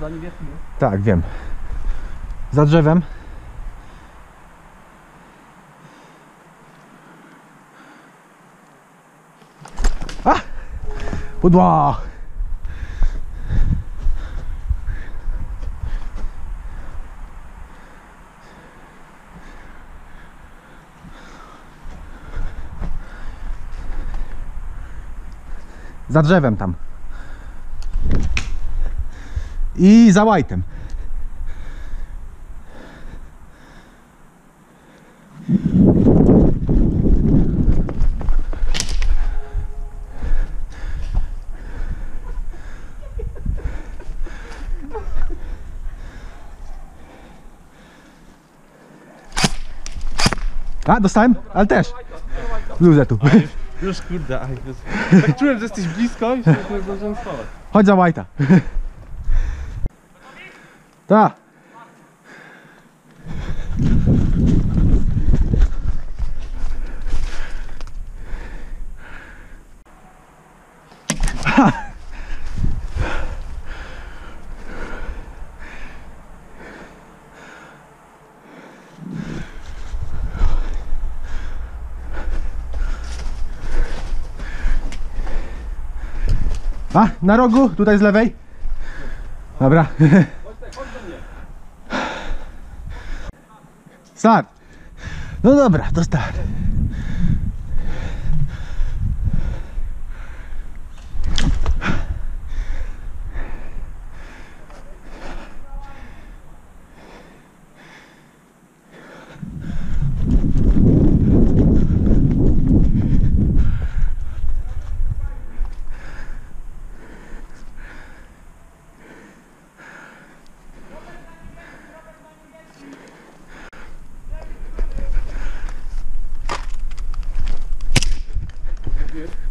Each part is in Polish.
za niebieskim. Tak, wiem. Za drzewem. A! Pudło! Za drzewem tam. I za łajtem. A, dostałem? Ale też. Luzę tu. Już kurde, aj, tak czułem, że jesteś blisko i się zdążyłem schować. Chodź za White'a. Ta. A, na rogu, tutaj z lewej. Dobra. Start. No dobra, to start.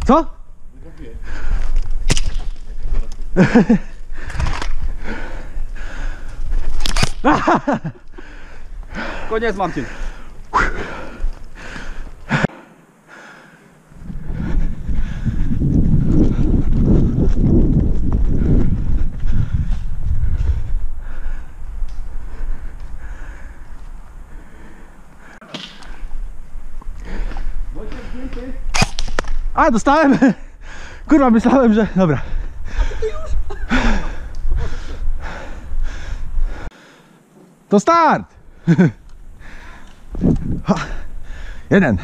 Co? Koniec Marcin. A, dostałem. Kurwa, myślałem, że... Dobra. To start! Ha. Jeden.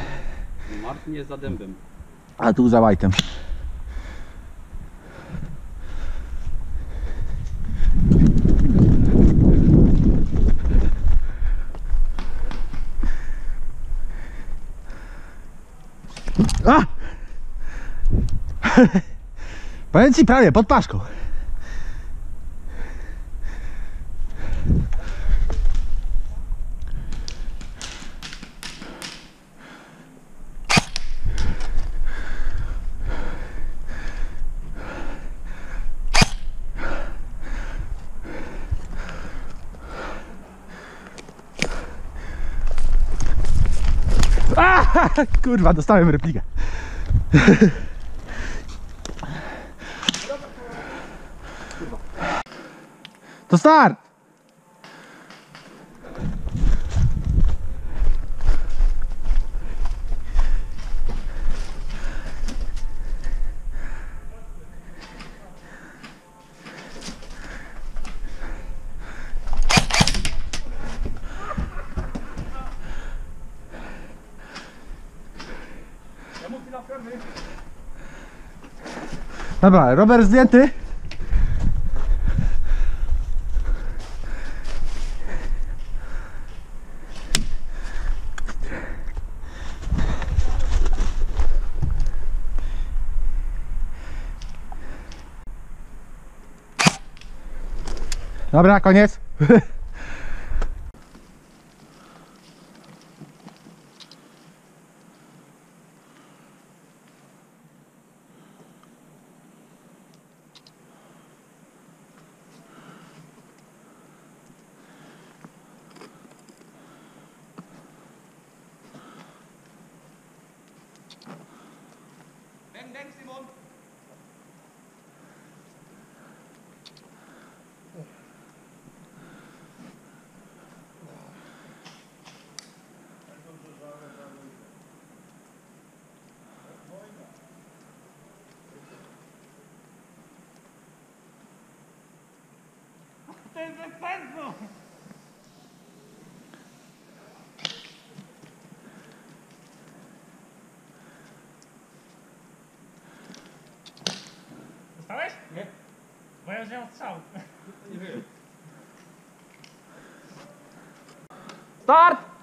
Marcin jest za dębem. A tu za White'em. A! Powiem ci prawie, pod paszką. A! Kurwa, dostałem replikę. To start! Dobra, rower zdjęty. Dobra, koniec. Denk, denk Simon. Dostałeś? Nie. Bo ja już mam strzał. Nie wiem. Start!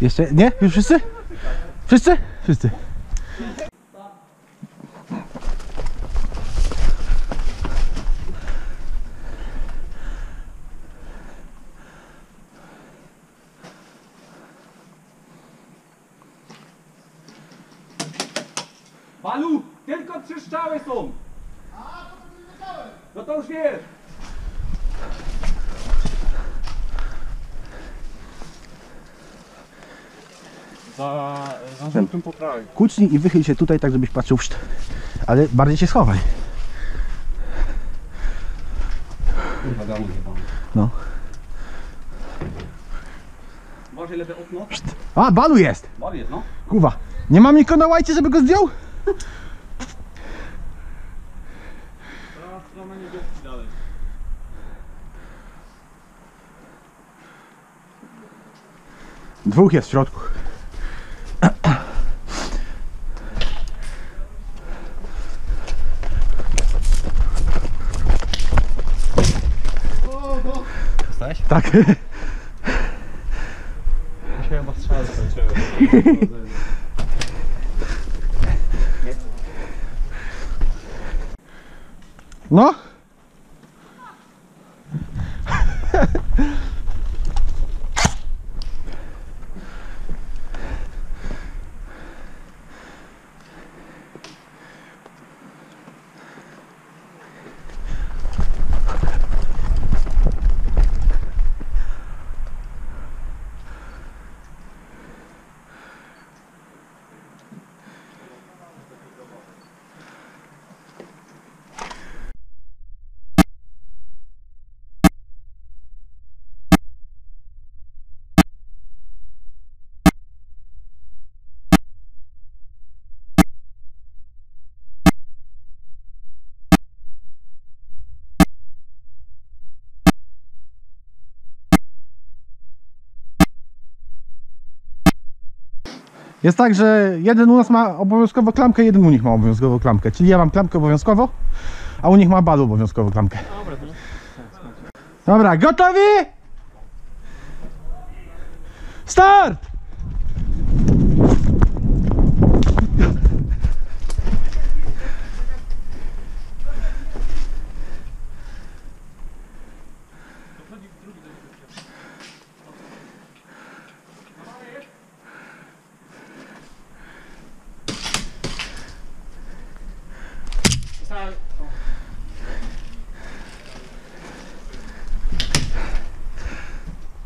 Jeszcze? Nie? Już wszyscy? Wszyscy? Wszyscy. Palu, tylko trzy strzały są! No to już wiesz! Za, żółtym po prawej. Kucnij i wychyl się tutaj, tak żebyś patrzył w szt- Ale bardziej się schowaj. No. Uważaj lewe okno. A, balu jest! Bal jest, no. Kuwa. Nie mam nikogo na łajcie, żeby go zdjął? Teraz strona niebieski dalej. Dwóch jest w środku. Tak. Dzisiaj chyba strzały skończyły. No. Jest tak, że jeden u nas ma obowiązkowo klamkę, jeden u nich ma obowiązkowo klamkę. Czyli ja mam klamkę obowiązkowo, a u nich ma balu obowiązkowo klamkę. Dobra, Dobra, gotowi? Start!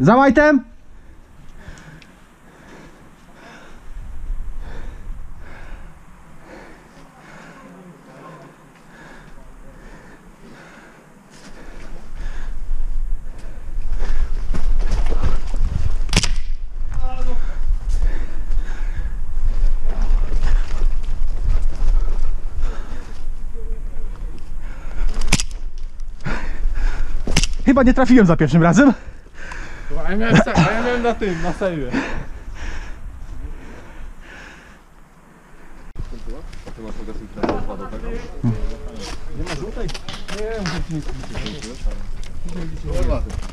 Za łajtem! Chyba nie trafiłem za pierwszym razem. A ja miałem, a ja miałem na tym, na sejmie.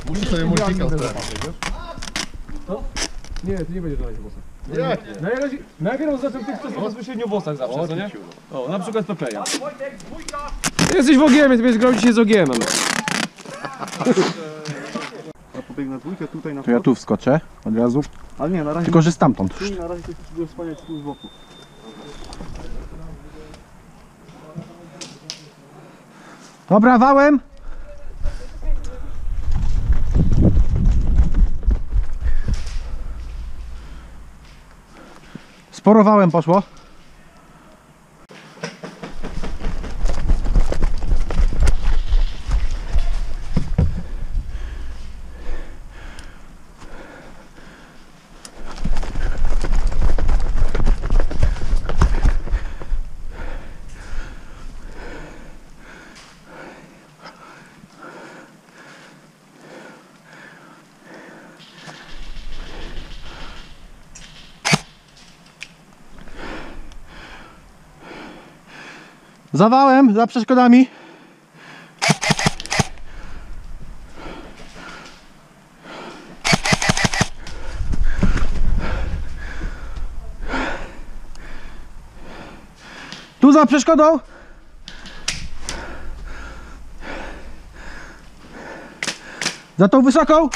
Muszę sobie multika Nie, ty nie będziesz dawać włosach. Nie. Najpierw, najpierw zaczął tych, co są bezpośrednio w włosach zawsze, co nie? O, na przykład Pepeja. Ty jesteś w OGM, ty będziesz grał dzisiaj z OGM. Ja pobiegnę dwójkę tutaj na To ja tu wskoczę od razu. Ale nie, na razie, Tylko, że stamtąd. tu, na razie to wspaniać tu z boku. Dobra, wałem. Sporo wałem poszło. Zawałem za przeszkodami. Tu za przeszkodą. Za tą wysoką.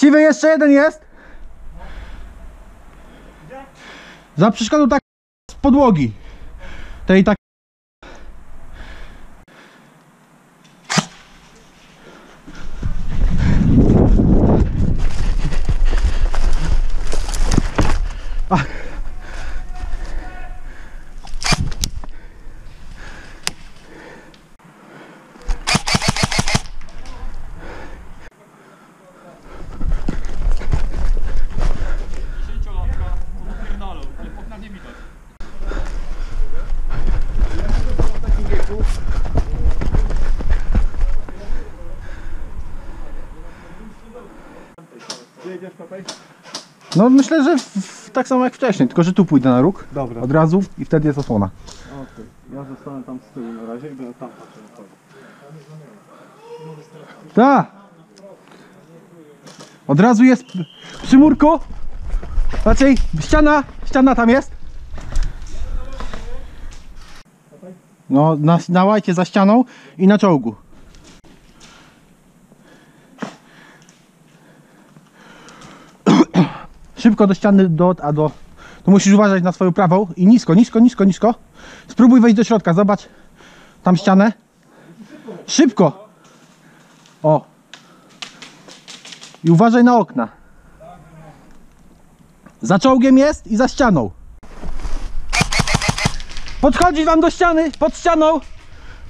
Siwy jeszcze jeden jest. Za przeszkodą tak z podłogi. Tej tak. Myślę, że w, tak samo jak wcześniej, tylko że tu pójdę na róg Dobra, od razu i wtedy jest osłona. okej. Ja zostanę tam z tyłu na razie i będę tam patrzył. Tak. Od razu jest przy murku. Raczej ściana, ściana tam jest. No, na, na łajcie za ścianą i na czołgu. Szybko do ściany, do, a do... Tu musisz uważać na swoją prawą i nisko, nisko, nisko, nisko. Spróbuj wejść do środka, zobacz tam ścianę. Szybko! O! I uważaj na okna. Za czołgiem jest i za ścianą. Podchodzi wam do ściany, pod ścianą.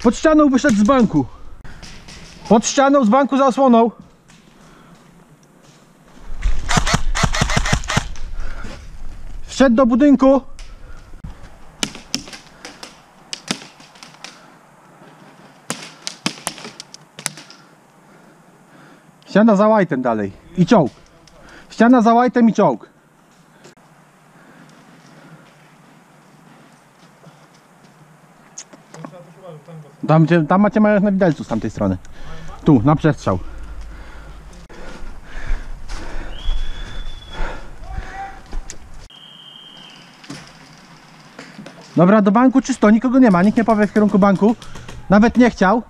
Pod ścianą wyszedł z banku. Pod ścianą z banku za osłoną. Wszedł do budynku. Ściana za łajtem dalej. I czołg. Ściana za łajtem i czołg. Tam, tam macie mają na widelcu z tamtej strony. Tu, na przestrzał. Dobra, do banku czysto, nikogo nie ma, nikt nie powie w kierunku banku. Nawet nie chciał.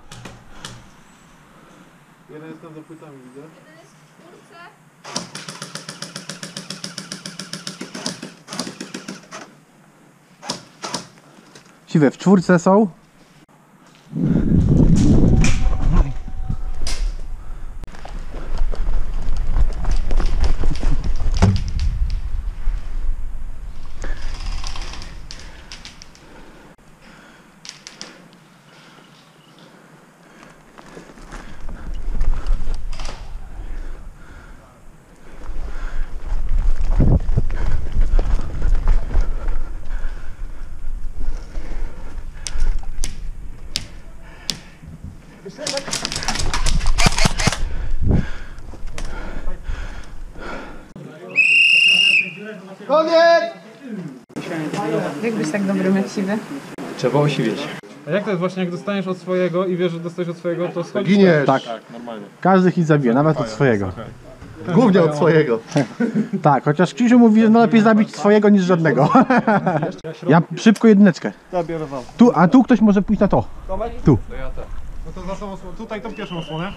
Jeden jest tam za płytami, widzę. Siwe w czwórce są. Jak być tak dobrym jak siwy? Trzeba osiwieć. A jak to jest właśnie, jak dostaniesz od swojego i wiesz, że dostajesz od swojego, to schodzisz? Giniesz. Tak. Tak, normalnie. Każdy hit zabije, nawet od swojego. Głównie od swojego. Tak, chociaż Krzysiu mówi, że no lepiej zabić swojego niż żadnego. Ja szybko jedyneczkę. Zabiorę wam. Tu, a tu ktoś może pójść na to. Tu. No to za tą osłonę, tutaj tą pierwszą osłonę.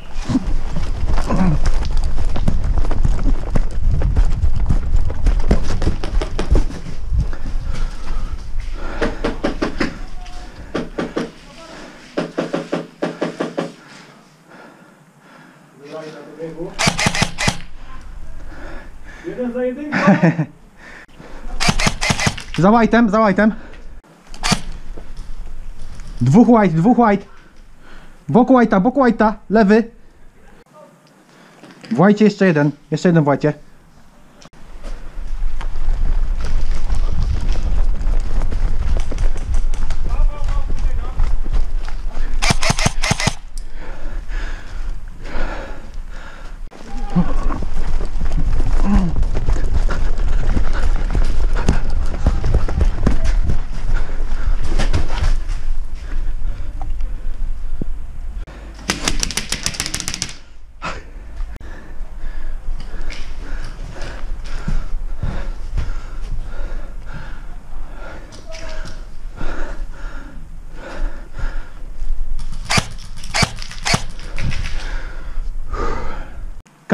Jeden za jedynką. Za white'em, za white'em. Dwóch white, dwóch white. Boku white'a, boku white'a, lewy. W jeszcze jeden, jeszcze jeden w.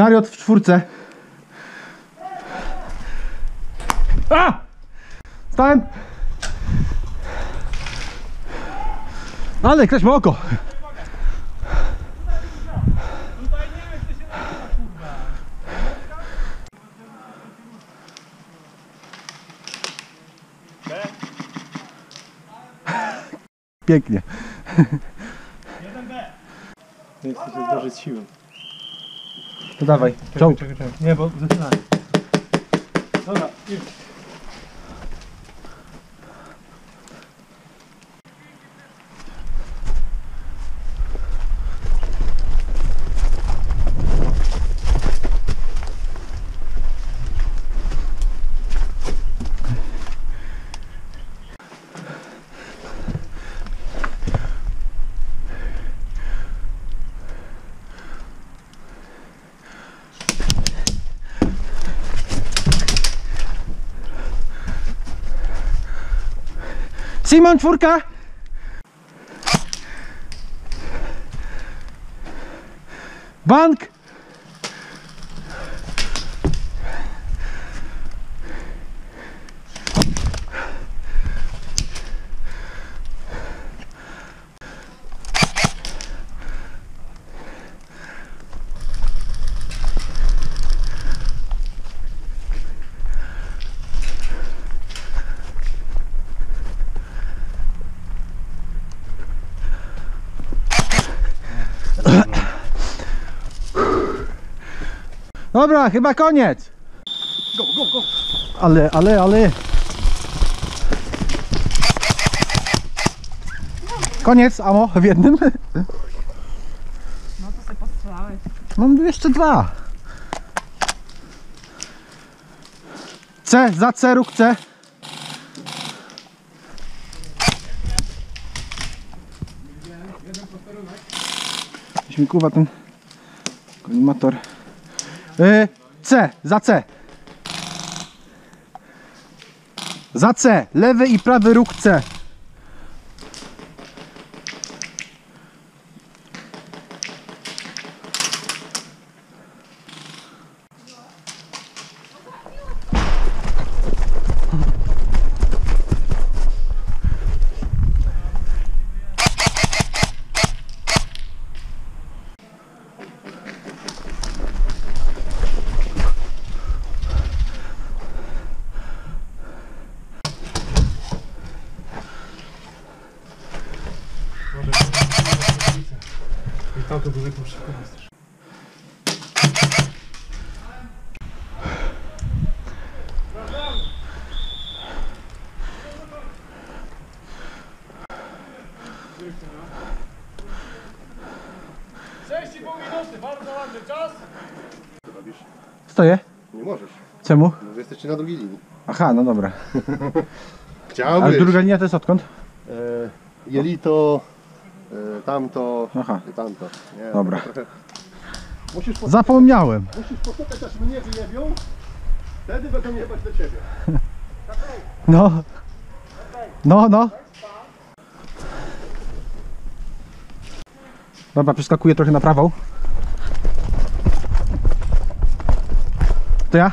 Kariot w czwórce. A! Stałem. Ale ktoś ma oko. Pięknie. Nie chcę się zdarzyć. To dawaj. Czołg. Czekaj, czekaj. Nie, bo zaczynamy. Dobra, już. Simon czwórka. Bank. Dobra, chyba koniec. Go, go, go. Ale, ale, ale. Koniec, amo, w jednym. No to sobie postrzelałeś. Mam jeszcze dwa. C, za C, róg C. Mi kuwa ten kolimator. Y, C, za C. Za C, lewy i prawy róg C. To były po szybko minuty, bardzo ładny czas. Stoję. Nie możesz, Czemu? bo jesteście na drugiej linii. Aha, no dobra. Chciałbyś. Ale druga linia to jest odkąd? E, jelito, e, tamto, Aha. i tamto. Nie, Dobra. Trochę, Musisz, po, Zapomniałem. musisz poczekać aż mnie wyjebią. Wtedy będą jebać do ciebie. No. No, no. Dobra, przeskakuję trochę na prawą. To ja?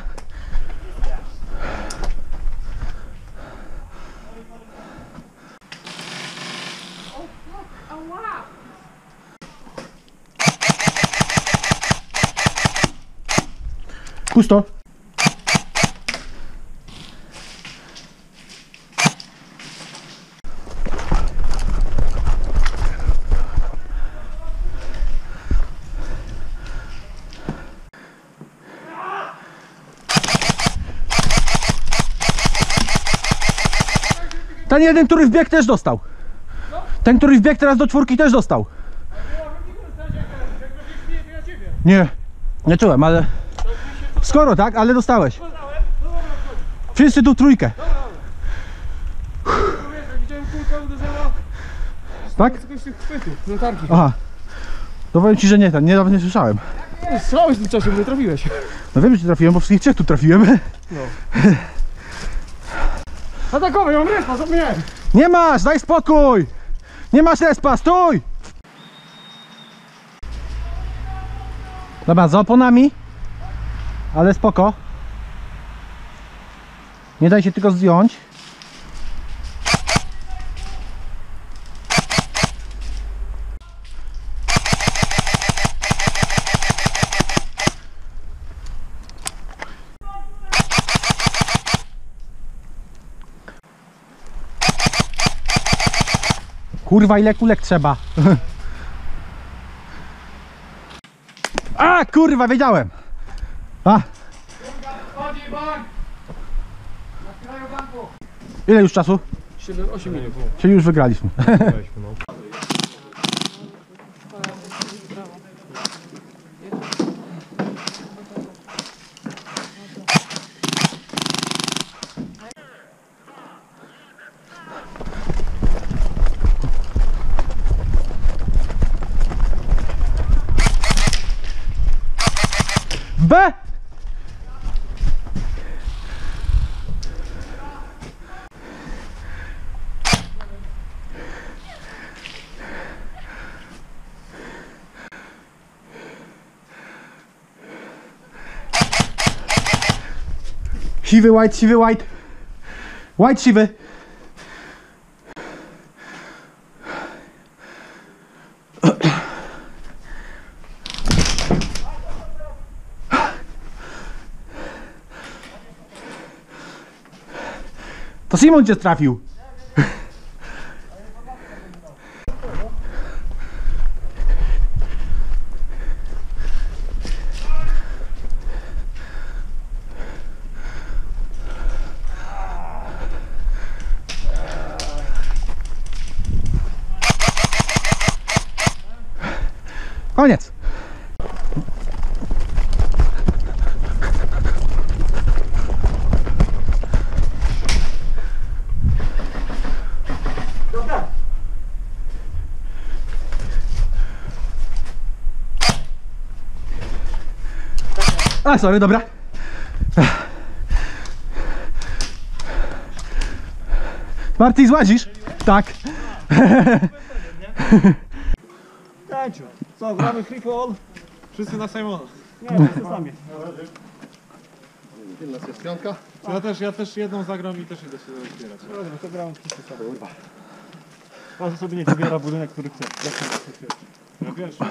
Pusto. Ten jeden, który wbiegł też dostał. Ten, który wbiegł teraz do czwórki też dostał. Nie, nie czułem, ale... Skoro tak, ale dostałeś. Wszyscy tu trójkę. Tak? z latarki. Aha. To powiem ci, że nie, ten, niedawno nie słyszałem. Strzelałeś w tym czasie, bo nie trafiłeś. No wiem, że trafiłem, bo wszystkich trzech tu trafiłem. Atakowy, ja mam respa, zapomniałem. Nie masz, daj spokój! Nie masz respa, stój! Dobra, za oponami. Ale spoko. Nie daj się tylko zdjąć. Kurwa, ile kulek trzeba? A, kurwa, wiedziałem. A. Ile już czasu? 7, 8 minut. Czyli już wygraliśmy. Siwy, white, siwy, white. White, siwy. To Simon cię trafił. Koniec. A, sorry, dobra. Marty, złazisz? Tak. Tańczył. Co, gramy free fall? Wszyscy na Simona. Nie, wszyscy sami. Ile jest piątka? Ja też, ja też jedną zagram i też idę się zbierać. Dobra, to gramy wszyscy sami. Kurwa. Każdy sobie nie wybiera budynek, który chce. Jak chce. Ja pierwszy,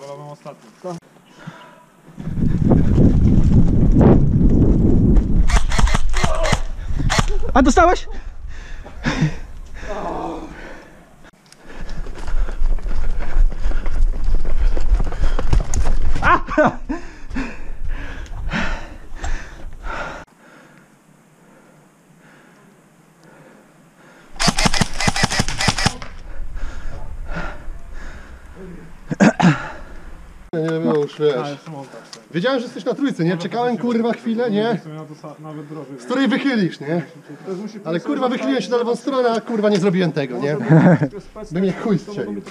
wolałbym ostatni. A dostałeś? A! Nie, nie wiem, już wiesz. Wiedziałem, że jesteś na trójce, nie? Czekałem kurwa chwilę, nie? Z której wychylisz, nie? Ale kurwa wychyliłem się na lewą stronę, a kurwa nie zrobiłem tego, nie? By mnie chuj strzelił.